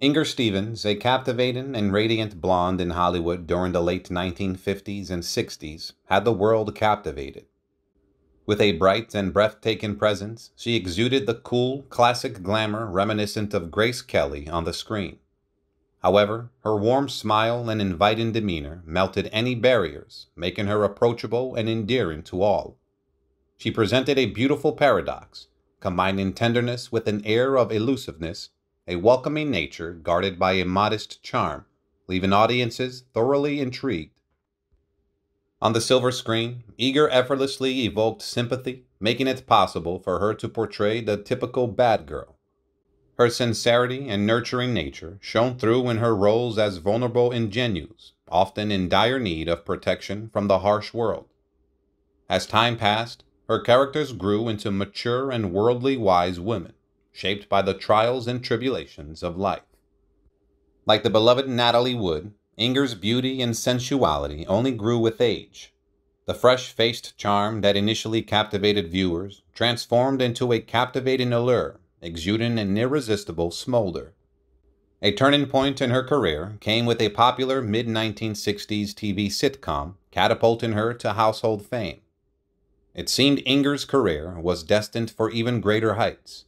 Inger Stevens, a captivating and radiant blonde in Hollywood during the late 1950s and 60s, had the world captivated. With a bright and breathtaking presence, she exuded the cool, classic glamour reminiscent of Grace Kelly on the screen. However, her warm smile and inviting demeanor melted any barriers, making her approachable and endearing to all. She presented a beautiful paradox, combining tenderness with an air of elusiveness a welcoming nature guarded by a modest charm, leaving audiences thoroughly intrigued. On the silver screen, Inger effortlessly evoked sympathy, making it possible for her to portray the typical bad girl. Her sincerity and nurturing nature shone through in her roles as vulnerable ingenues, often in dire need of protection from the harsh world. As time passed, her characters grew into mature and worldly wise women, shaped by the trials and tribulations of life. Like the beloved Natalie Wood, Inger's beauty and sensuality only grew with age. The fresh faced charm that initially captivated viewers transformed into a captivating allure, exuding an irresistible smolder. A turning point in her career came with a popular mid 1960s TV sitcom catapulting her to household fame. It seemed Inger's career was destined for even greater heights.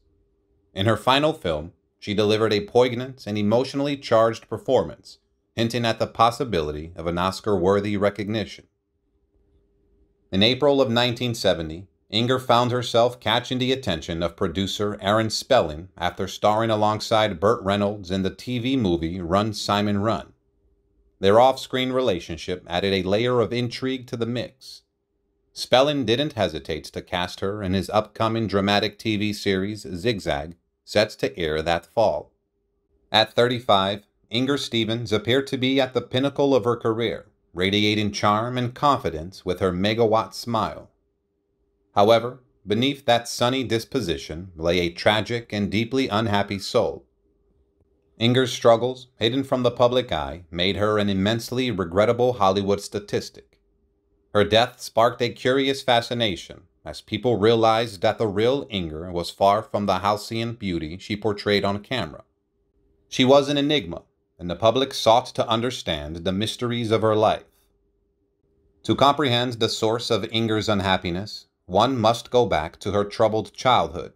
In her final film, she delivered a poignant and emotionally charged performance, hinting at the possibility of an Oscar worthy recognition. In April of 1970, Inger found herself catching the attention of producer Aaron Spelling after starring alongside Burt Reynolds in the TV movie Run Simon Run. Their off screen relationship added a layer of intrigue to the mix. Spelling didn't hesitate to cast her in his upcoming dramatic TV series Zigzag, set to air that fall. At 35, Inger Stevens appeared to be at the pinnacle of her career, radiating charm and confidence with her megawatt smile. However, beneath that sunny disposition lay a tragic and deeply unhappy soul. Inger's struggles, hidden from the public eye, made her an immensely regrettable Hollywood statistic. Her death sparked a curious fascination, as people realized that the real Inger was far from the halcyon beauty she portrayed on camera. She was an enigma, and the public sought to understand the mysteries of her life. To comprehend the source of Inger's unhappiness, one must go back to her troubled childhood.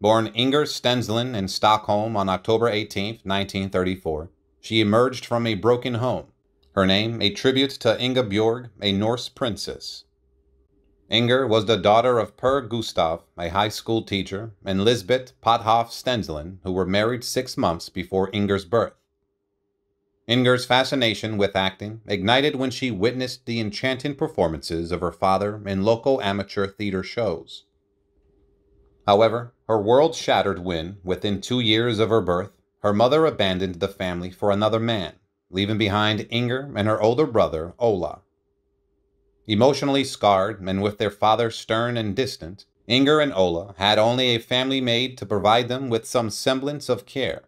Born Inger Stensland in Stockholm on October 18, 1934, she emerged from a broken home, her name a tribute to Ingeborg, a Norse princess. Inger was the daughter of Per Gustav, a high school teacher, and Lisbeth Pothoff Stensland, who were married six months before Inger's birth. Inger's fascination with acting ignited when she witnessed the enchanting performances of her father in local amateur theater shows. However, her world shattered when, within two years of her birth, her mother abandoned the family for another man, leaving behind Inger and her older brother, Ola. Emotionally scarred and with their father stern and distant, Inger and Ola had only a family maid to provide them with some semblance of care.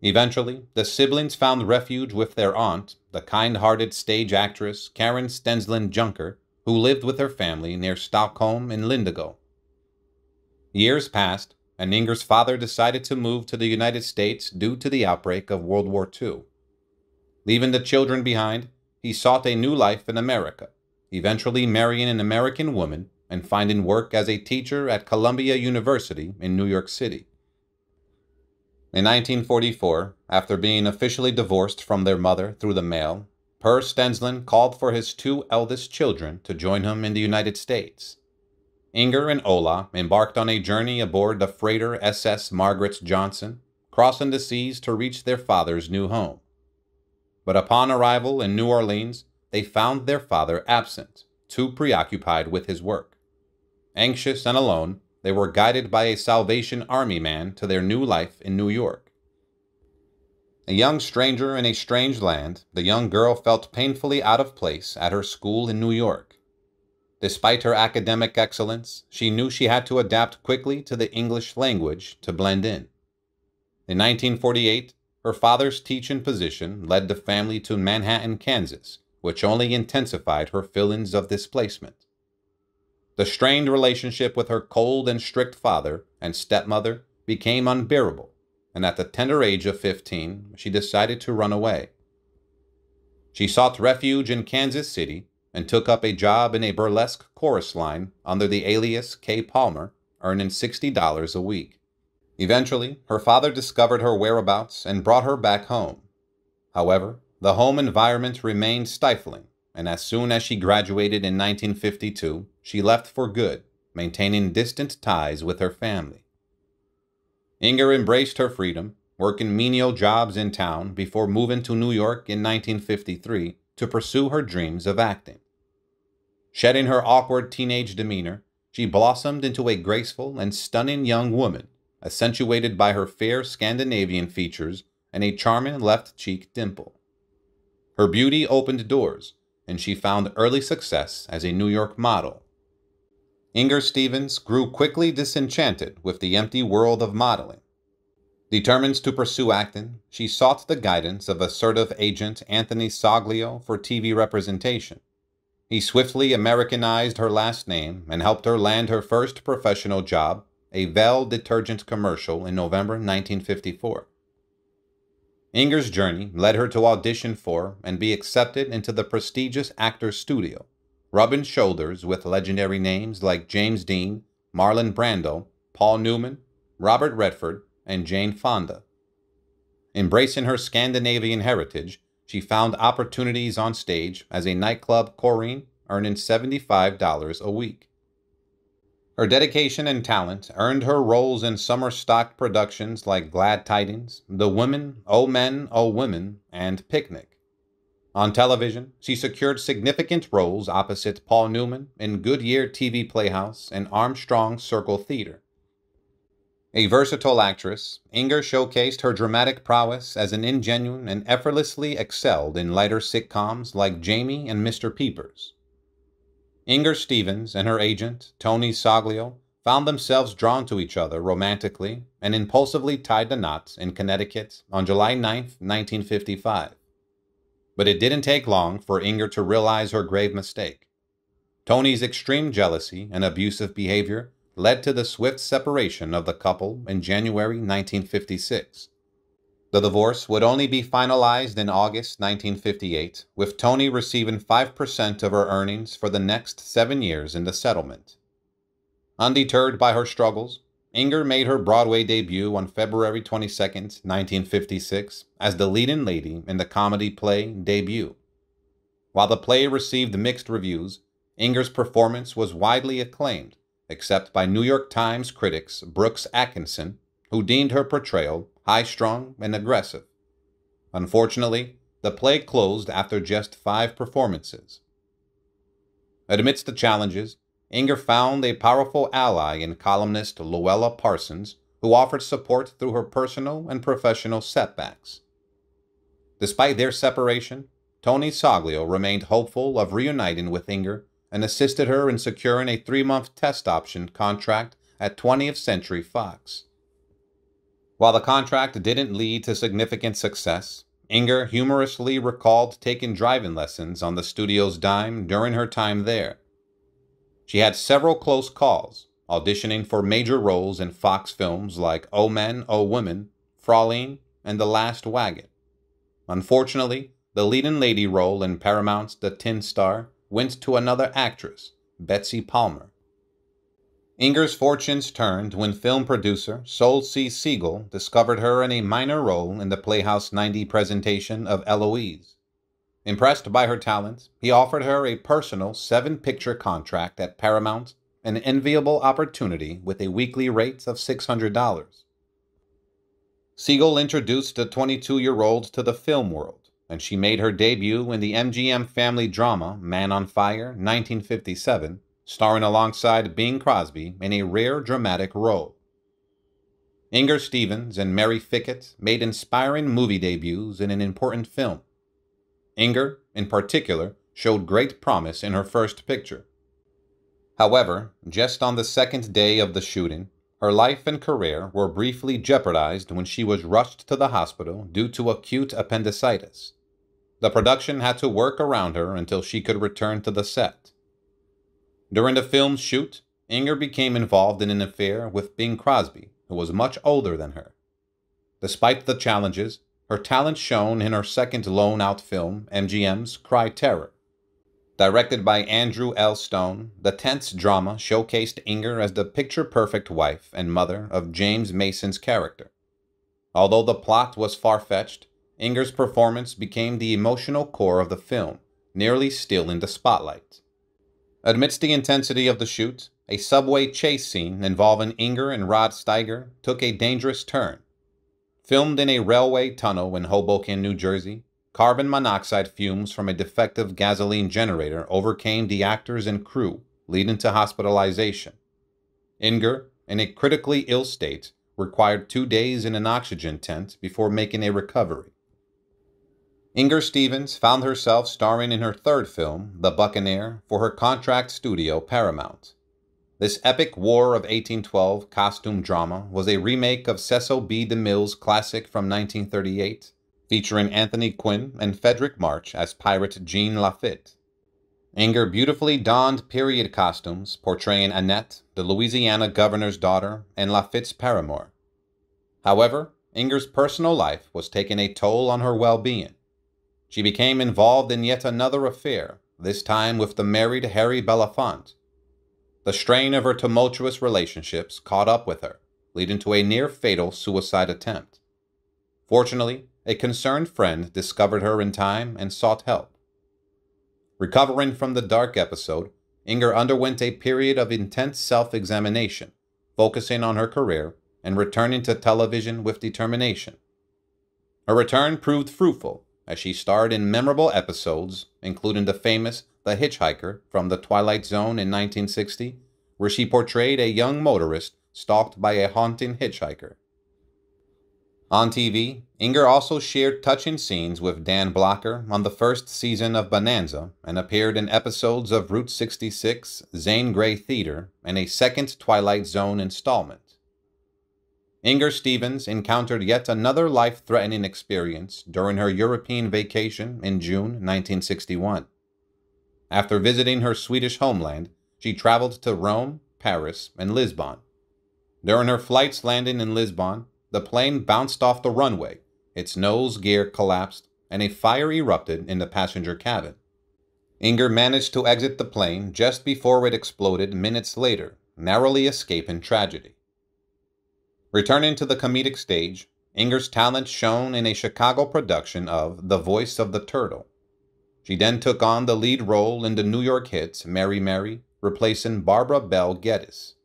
Eventually, the siblings found refuge with their aunt, the kind hearted stage actress Karen Stensland Junker, who lived with her family near Stockholm in Lidingö. Years passed, and Inger's father decided to move to the United States due to the outbreak of World War II. Leaving the children behind, he sought a new life in America eventually marrying an American woman and finding work as a teacher at Columbia University in New York City. In 1944, after being officially divorced from their mother through the mail, Per Stensland called for his two eldest children to join him in the United States. Inger and Ola embarked on a journey aboard the freighter SS Margaret Johnson, crossing the seas to reach their father's new home. But upon arrival in New Orleans, they found their father absent, too preoccupied with his work. Anxious and alone, they were guided by a Salvation Army man to their new life in New York. A young stranger in a strange land, the young girl felt painfully out of place at her school in New York. Despite her academic excellence, she knew she had to adapt quickly to the English language to blend in. In 1948, her father's teaching position led the family to Manhattan, Kansas, which only intensified her feelings of displacement. The strained relationship with her cold and strict father and stepmother became unbearable, and at the tender age of 15, she decided to run away. She sought refuge in Kansas City and took up a job in a burlesque chorus line under the alias Kay Palmer, earning $60 a week. Eventually, her father discovered her whereabouts and brought her back home. However, the home environment remained stifling, and as soon as she graduated in 1952, she left for good, maintaining distant ties with her family. Inger embraced her freedom, working menial jobs in town before moving to New York in 1953 to pursue her dreams of acting. Shedding her awkward teenage demeanor, she blossomed into a graceful and stunning young woman, accentuated by her fair Scandinavian features and a charming left cheek dimple. Her beauty opened doors, and she found early success as a New York model. Inger Stevens grew quickly disenchanted with the empty world of modeling. Determined to pursue acting, she sought the guidance of assertive agent Anthony Soglio for TV representation. He swiftly Americanized her last name and helped her land her first professional job, a Vel detergent commercial in November 1954. Inger's journey led her to audition for and be accepted into the prestigious Actors Studio, rubbing shoulders with legendary names like James Dean, Marlon Brando, Paul Newman, Robert Redford, and Jane Fonda. Embracing her Scandinavian heritage, she found opportunities on stage as a nightclub chorine, earning $75 a week. Her dedication and talent earned her roles in summer stock productions like Glad Tidings, The Women, O Men, O Women, and Picnic. On television, she secured significant roles opposite Paul Newman in Goodyear TV Playhouse and Armstrong Circle Theater. A versatile actress, Inger showcased her dramatic prowess as an ingenuine and effortlessly excelled in lighter sitcoms like Jamie and Mr. Peepers. Inger Stevens and her agent, Tony Soglio, found themselves drawn to each other romantically and impulsively tied the knots in Connecticut on July 9, 1955. But it didn't take long for Inger to realize her grave mistake. Tony's extreme jealousy and abusive behavior led to the swift separation of the couple in January 1956. The divorce would only be finalized in August 1958, with Tony receiving 5% of her earnings for the next seven years in the settlement. Undeterred by her struggles, Inger made her Broadway debut on February 22, 1956, as the leading lady in the comedy play Debut. While the play received mixed reviews, Inger's performance was widely acclaimed, except by New York Times critics Brooks Atkinson, who deemed her portrayal high strung, and aggressive. Unfortunately, the play closed after just five performances. Amidst the challenges, Inger found a powerful ally in columnist Louella Parsons, who offered support through her personal and professional setbacks. Despite their separation, Tony Soglio remained hopeful of reuniting with Inger and assisted her in securing a three month test option contract at 20th Century Fox. While the contract didn't lead to significant success, Inger humorously recalled taking driving lessons on the studio's dime during her time there. She had several close calls, auditioning for major roles in Fox films like O Men, O Women, Fraulein, and The Last Wagon. Unfortunately, the leading lady role in Paramount's The Tin Star went to another actress, Betsy Palmer. Inger's fortunes turned when film producer Sol C. Siegel discovered her in a minor role in the Playhouse 90 presentation of Eloise. Impressed by her talents, he offered her a personal seven picture contract at Paramount, an enviable opportunity with a weekly rate of $600. Siegel introduced the 22 year old to the film world, and she made her debut in the MGM family drama Man on Fire 1957 starring alongside Bing Crosby in a rare dramatic role. Inger Stevens and Mary Fickett made inspiring movie debuts in an important film. Inger, in particular, showed great promise in her first picture. However, just on the second day of the shooting, her life and career were briefly jeopardized when she was rushed to the hospital due to acute appendicitis. The production had to work around her until she could return to the set. During the film's shoot, Inger became involved in an affair with Bing Crosby, who was much older than her. Despite the challenges, her talent shone in her second loan out film, MGM's Cry Terror. Directed by Andrew L. Stone, the tense drama showcased Inger as the picture perfect wife and mother of James Mason's character. Although the plot was far fetched, Inger's performance became the emotional core of the film, nearly still in the spotlight. Amidst the intensity of the shoot, a subway chase scene involving Inger and Rod Steiger took a dangerous turn. Filmed in a railway tunnel in Hoboken, New Jersey, carbon monoxide fumes from a defective gasoline generator overcame the actors and crew, leading to hospitalization. Inger, in a critically ill state, required two days in an oxygen tent before making a recovery. Inger Stevens found herself starring in her third film, The Buccaneer, for her contract studio Paramount. This epic War of 1812 costume drama was a remake of Cecil B. DeMille's classic from 1938, featuring Anthony Quinn and Fredric March as pirate Jean Lafitte. Inger beautifully donned period costumes portraying Annette, the Louisiana governor's daughter, and Lafitte's paramour. However, Inger's personal life was taking a toll on her well-being. She became involved in yet another affair, this time with the married Harry Belafonte, the strain of her tumultuous relationships caught up with her, leading to a near fatal suicide attempt. Fortunately, a concerned friend discovered her in time and sought help. Recovering from the dark episode, Inger underwent a period of intense self examination, focusing on her career and returning to television with determination. Her return proved fruitful as she starred in memorable episodes, including the famous The Hitchhiker from The Twilight Zone in 1960, where she portrayed a young motorist stalked by a haunting hitchhiker. On TV, Inger also shared touching scenes with Dan Blocker on the first season of Bonanza and appeared in episodes of Route 66, Zane Grey Theater, and a second Twilight Zone installment. Inger Stevens encountered yet another life threatening experience during her European vacation in June 1961. After visiting her Swedish homeland, she traveled to Rome, Paris, and Lisbon. During her flight's landing in Lisbon, the plane bounced off the runway, its nose gear collapsed, and a fire erupted in the passenger cabin. Inger managed to exit the plane just before it exploded minutes later, narrowly escaping tragedy. Returning to the comedic stage, Inger's talent shone in a Chicago production of The Voice of the Turtle. She then took on the lead role in the New York hit Mary Mary, replacing Barbara Bel Geddes.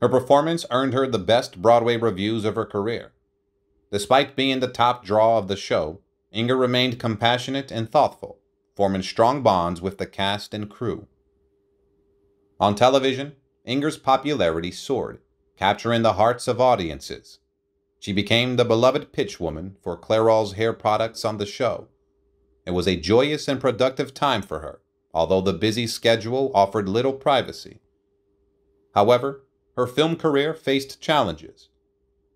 Her performance earned her the best Broadway reviews of her career. Despite being the top draw of the show, Inger remained compassionate and thoughtful, forming strong bonds with the cast and crew. On television, Inger's popularity soared capturing the hearts of audiences. She became the beloved pitchwoman for Clairol's hair products on the show. It was a joyous and productive time for her, although the busy schedule offered little privacy. However, her film career faced challenges.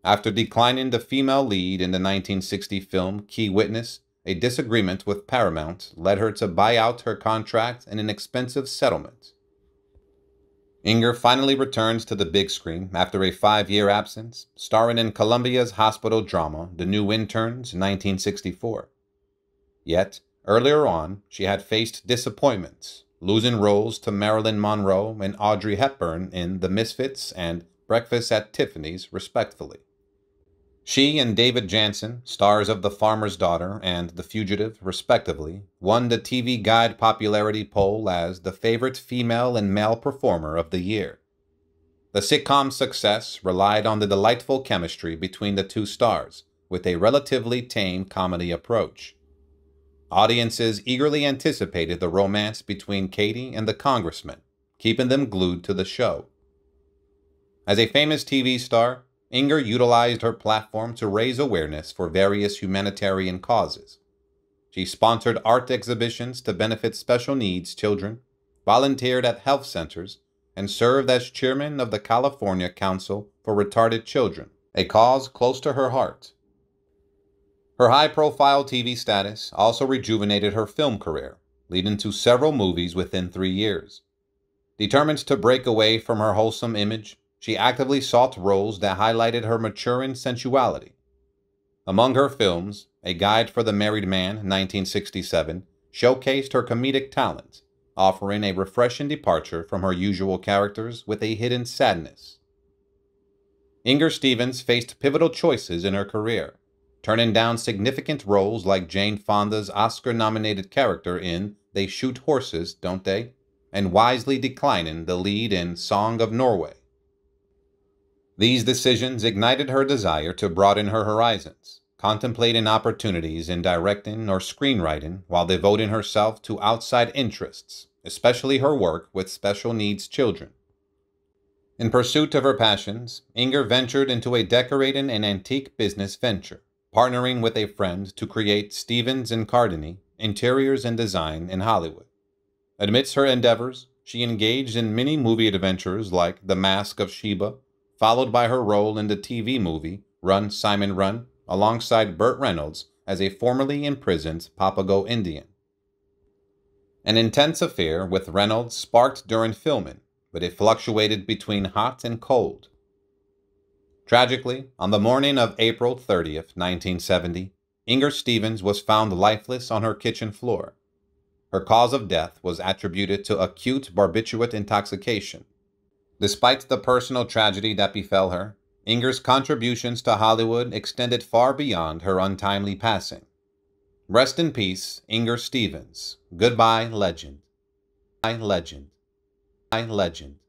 After declining the female lead in the 1960 film Key Witness, a disagreement with Paramount led her to buy out her contract in an expensive settlement. Inger finally returns to the big screen after a five year absence, starring in Columbia's hospital drama The New Interns 1964. Yet, earlier on, she had faced disappointments, losing roles to Marilyn Monroe and Audrey Hepburn in The Misfits and Breakfast at Tiffany's, respectively. She and David Janssen, stars of The Farmer's Daughter and The Fugitive, respectively, won the TV Guide popularity poll as the favorite female and male performer of the year. The sitcom's success relied on the delightful chemistry between the two stars, with a relatively tame comedy approach. Audiences eagerly anticipated the romance between Katie and the congressman, keeping them glued to the show. As a famous TV star, Inger utilized her platform to raise awareness for various humanitarian causes. She sponsored art exhibitions to benefit special needs children, volunteered at health centers, and served as chairman of the California Council for Retarded Children, a cause close to her heart. Her high profile TV status also rejuvenated her film career, leading to several movies within three years. Determined to break away from her wholesome image, she actively sought roles that highlighted her maturing sensuality. Among her films, A Guide for the Married Man, 1967, showcased her comedic talent, offering a refreshing departure from her usual characters with a hidden sadness. Inger Stevens faced pivotal choices in her career, turning down significant roles like Jane Fonda's Oscar nominated character in They Shoot Horses, Don't They? and wisely declining the lead in Song of Norway. These decisions ignited her desire to broaden her horizons, contemplating opportunities in directing or screenwriting while devoting herself to outside interests, especially her work with special needs children. In pursuit of her passions, Inger ventured into a decorating and antique business venture, partnering with a friend to create Stevens and Cardini Interiors and Design in Hollywood. Amidst her endeavors, she engaged in many movie adventures like The Mask of Sheba, followed by her role in the TV movie Run Simon Run, alongside Burt Reynolds as a formerly imprisoned Papago Indian. An intense affair with Reynolds sparked during filming, but it fluctuated between hot and cold. Tragically, on the morning of April 30th, 1970, Inger Stevens was found lifeless on her kitchen floor. Her cause of death was attributed to acute barbiturate intoxication. Despite the personal tragedy that befell her, Inger's contributions to Hollywood extended far beyond her untimely passing. Rest in peace, Inger Stevens. Goodbye, legend. I legend legend.